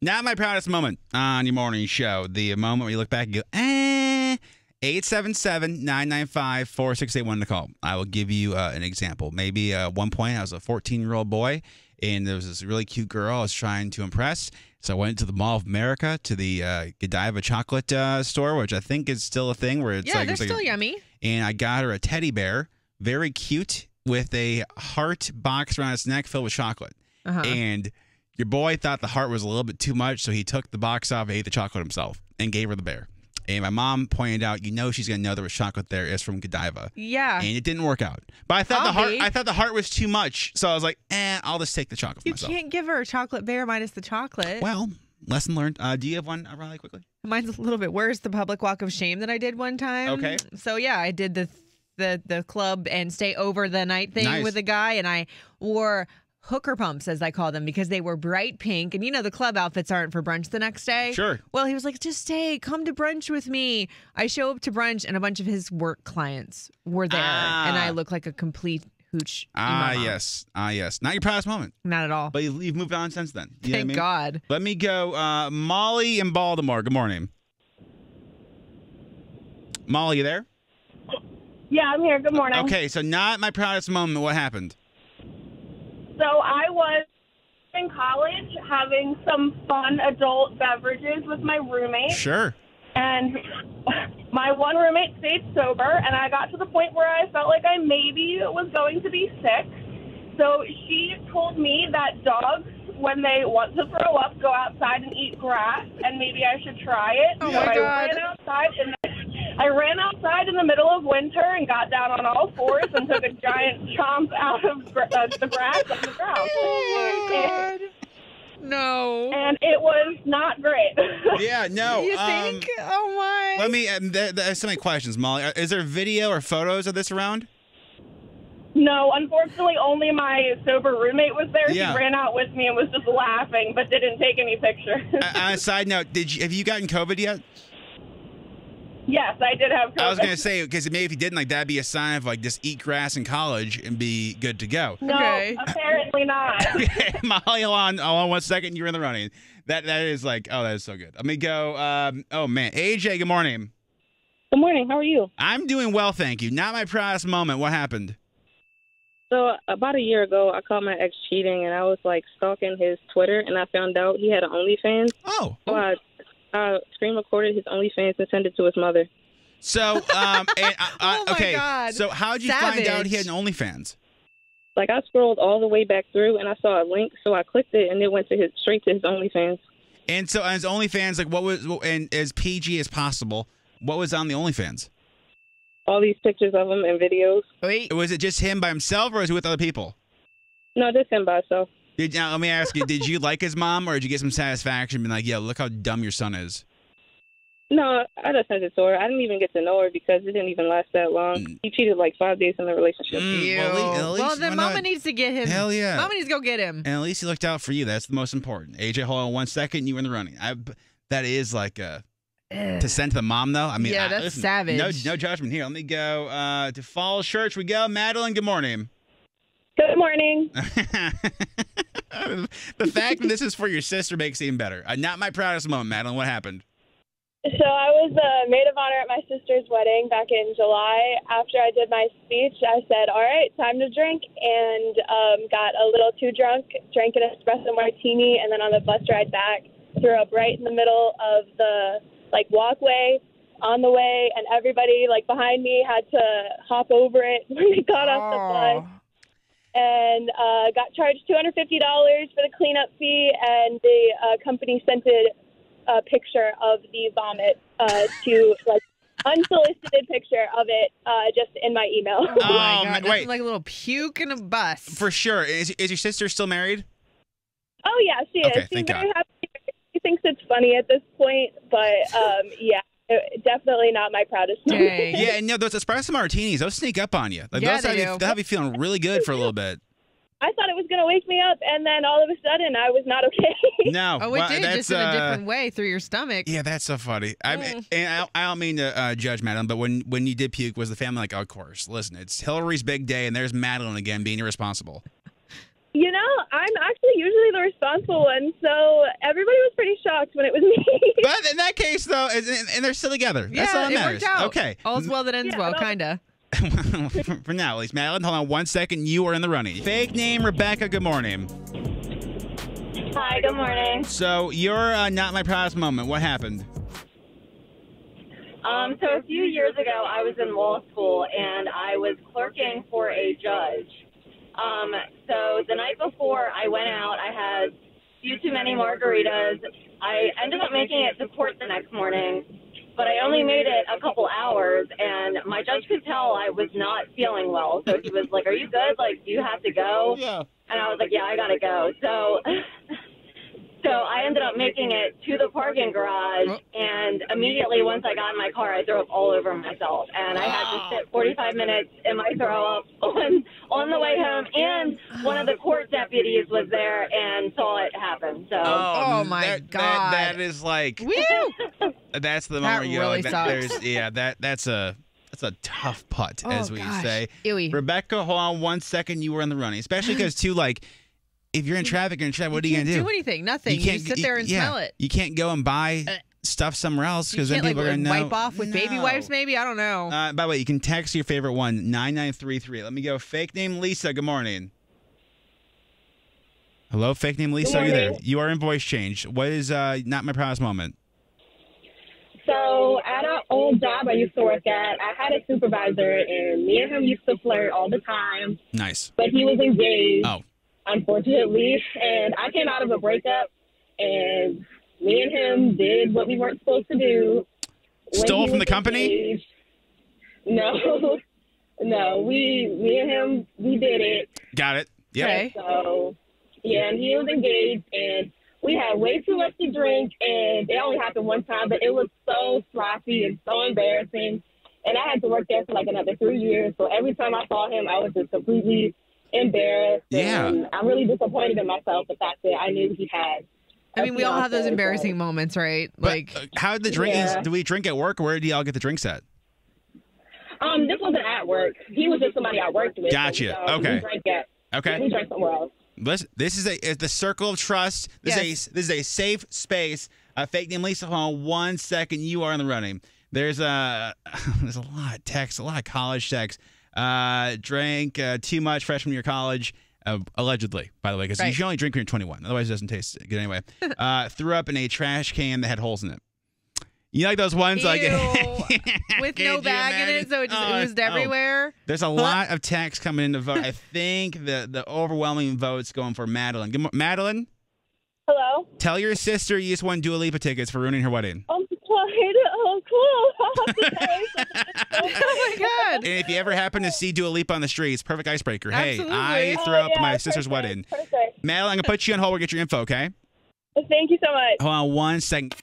Not my proudest moment on your morning show. The moment where you look back and go, eh. 877-995-4681 to call. I will give you uh, an example. Maybe uh, at one point I was a 14-year-old boy and there was this really cute girl I was trying to impress. So I went to the Mall of America to the uh, Godiva chocolate uh, store, which I think is still a thing where it's yeah, like they're it's still a- yummy. and I got her a teddy bear, very cute, with a heart box around its neck filled with chocolate. Uh-huh. And your boy thought the heart was a little bit too much, so he took the box off and ate the chocolate himself and gave her the bear. And my mom pointed out, you know, she's gonna know there was chocolate there. It's from Godiva, Yeah. and it didn't work out. But I thought the heart, Hobby. I thought the heart was too much, so I was like, eh, I'll just take the chocolate for You myself. can't give her a chocolate bear minus the chocolate. Well, lesson learned. Uh, do you have one, Riley, quickly? Mine's a little bit worse. The public walk of shame that I did one time. Okay. So yeah, I did the the the club and stay over the night thing Nice. with a guy, and I wore hooker pumps as I call them because they were bright pink. And you know the club outfits aren't for brunch the next day. Sure. Well, he was like, just stay, come to brunch with me. I show up to brunch, and a bunch of his work clients were there, and Ah. I look like a complete hooch. Ah, yes, ah, yes. Not your proudest moment, Not at all. but you- you've moved on since then. You know what I Thank mean? God. Let me go. Uh, Molly in Baltimore. Good morning. Molly, you there? Yeah, I'm here. Good morning. Okay, so not my proudest moment. What happened? So I was in college having some fun adult beverages with my roommate, Sure. and my one roommate stayed sober, and I got to the point where I felt like I maybe was going to be sick. So she told me that dogs, when they want to throw up, go outside and eat grass, and maybe I should try it. Oh so my I God. ran outside and I ran outside in the middle of winter and got down on all fours and took a giant chomp out of gr- uh, the grass on the ground. Oh my God. No. And it was not great. Yeah, no. you um, think? oh my. Let me. Um, there, there's so many questions, Molly. Uh, Is there video or photos of this around? no, unfortunately, only my sober roommate was there. Yeah. She ran out with me and was just laughing, but didn't take any pictures. Uh, on a side note, did you have you gotten COVID yet? Yes, I did have COVID. I was gonna say because maybe if you didn't, like that'd be a sign of like just eat grass in college and be good to go. no, Okay. apparently not. Molly, hold on, hold on one second. You're in the running. That that is like, oh, that is so good. Let me go. Um, oh man, AJ, good morning. Good morning. How are you? I'm doing well, thank you. Not my proudest moment. What happened? So about a year ago, I caught my ex cheating, and I was like stalking his Twitter, and I found out he had an OnlyFans. Oh, So I, I screen recorded his OnlyFans and sent it to his mother. so um, and, uh, uh, Oh my okay. God. So how'd you find out he had an Savage. OnlyFans? Like I scrolled all the way back through, and I saw a link, so I clicked it, and it went to his straight to his OnlyFans. And so as OnlyFans, like what was and as PG as possible, what was on the OnlyFans? All these pictures of him and videos. Wait. Was it just him by himself, or was he with other people? No, just him by himself. Did, now, let me ask you: Did you like his mom, or did you get some satisfaction, being like, "Yeah, look how dumb your son is"? No, I just sent it to her. I didn't even get to know her because it didn't even last that long. Mm. He cheated like five days in the relationship. Mm, Ew. well, at least- at least then Mama not? needs to get him. Hell yeah. Mama needs to go get him. And at least he looked out for you. That's the most important. AJ, hold on one second. You were in the running. I, that is like a to send to the mom though. I mean, Yeah, I- that's listen, savage. No, no judgment here. Let me go uh, to Falls Church. We go, Madeline. Good morning. Good morning. the fact that this is for your sister makes it even better. Uh, not my proudest moment, Madeline. What happened? So I was a maid of honor at my sister's wedding back in July. After I did my speech, I said, "All right, time to drink," and um, got a little too drunk. Drank an espresso martini, and then on the bus ride back, threw up right in the middle of the like walkway on the way, and everybody like behind me had to hop over it when they got off the bus. And uh, got charged $250 for the cleanup fee, and the uh, company sent it a picture of the vomit uh, to like unsolicited picture of it uh, just in my email. Oh my Oh, god! ma- Nothing wait. like a little puke in a bus. For sure. Is, is your sister still married? oh yeah, she Okay, is. She's thank very God. happy. She thinks it's funny at this point, but um, yeah, it- definitely not my proudest moment. Dang. Yeah, and no, those espresso martinis, those sneak up on you. Like Yeah, those they have you, do. they'll have you feeling really good for a little bit. I thought it was going to wake me up, and then all of a sudden I was not okay. No, Oh, it well, did that's, just in a uh, different way through your stomach. Yeah, that's so funny. I Mm. and I, I don't mean to uh, judge Madeline, but when when you did puke, was the family like, oh, of course? Listen, it's Hillary's big day, and there's Madeline again being irresponsible. You know, I'm actually usually the responsible one, so everybody was pretty shocked when it was me. But in that case, though, and, and they're still together. That's yeah, all that it matters. worked out. Okay. All's well that ends Yeah, well, well- kinda. For now, at least. Madeline, hold on one second. You are in the running. Fake name, Rebecca. Good morning. Hi, good morning. So you're uh, not my proudest moment. What happened? Um, so a few years ago, I was in law school and I was clerking for a judge. Um, so the night before I went out, I had a few too many margaritas. I ended up making it to court the next morning, but I only made it a couple hours, and my judge could tell I was not feeling well. So he was like, "Are you good? Like, do you have to go?" Yeah. And I was like, yeah, I gotta go. So, so I ended up making it to the parking garage, and immediately once I got in my car, I threw up all over myself, and I had to sit 45 minutes in my throw up on on the way home. And one of the court deputies was there and saw it happen. So. Oh, my that, God. That, that is like Woo! that's the That moment you go, really like, that, sucks. there's yeah that that's a that's a tough putt as Oh, we gosh. say. Ewy. Rebecca, hold on one second. You were in the running, especially because too like if you're in traffic, you're in traffic. What are you gonna do? do anything. Nothing. You, sit there and yeah, smell it. You can't go and buy Uh, stuff somewhere else because then people like are gonna know. wipe off with baby wipes, maybe. I don't know. Uh, by the way, you can text your favorite one nine nine three three. Let me go. Fake name Lisa. Good morning. Hello, fake name Lisa. Are you there? You are in voice change. What is uh not my proudest moment? So at our old job I used to work at, I had a supervisor, and me and him used to flirt all the time. Nice. But he was engaged, Oh, unfortunately, and I came out of a breakup, and me and him did what we weren't supposed to do. When Stole from the company? engaged- No, no, we, me and him, we did it. got it. Yep. Okay. So, yeah, and he was engaged, and we had way too much to drink, and it only happened one time, but it was so sloppy and so embarrassing. And I had to work there for like another three years. So every time I saw him, I was just completely embarrassed. Yeah. And I'm really disappointed in myself the fact that I knew he had. I mean, we all have those embarrassing so- moments, right? But like, uh, how did the drink? Yeah. Do we drink at work? Where do y'all get the drinks at? Um, this wasn't at work. He was just somebody I worked with. Gotcha. So, um, Okay. We drank at, Okay. we drank somewhere else. Listen, this is a is the circle of trust. This Yes. is a this is a safe space. Uh, fake name Lisa. Hold on one second. You are in the running. There's a there's a lot of text, a lot of college text. Uh, drank uh, too much freshman year college. Uh, allegedly, by the way, because you Right. should only drink when you're 21. Otherwise, it doesn't taste good anyway. Uh, threw up in a trash can that had holes in it. You like those ones like Ew. Can with no you bag in it, so it just Oh, oozed oh. everywhere. There's a lot of text coming in to vote. I think the the overwhelming votes going for Madeline. Good mo- Madeline, Hello. tell your sister you just won Dua Lipa tickets for ruining her wedding. I'm sorry. Oh, cool. God. And if you ever happen to see Dua Lipa on the streets, perfect icebreaker. Hey, Absolutely. I Oh, threw up oh, yeah, my sister's perfect, wedding. Perfect. Madeline, I'm gonna put you on hold. We'll get your info, okay? Thank you so much. Hold on one second.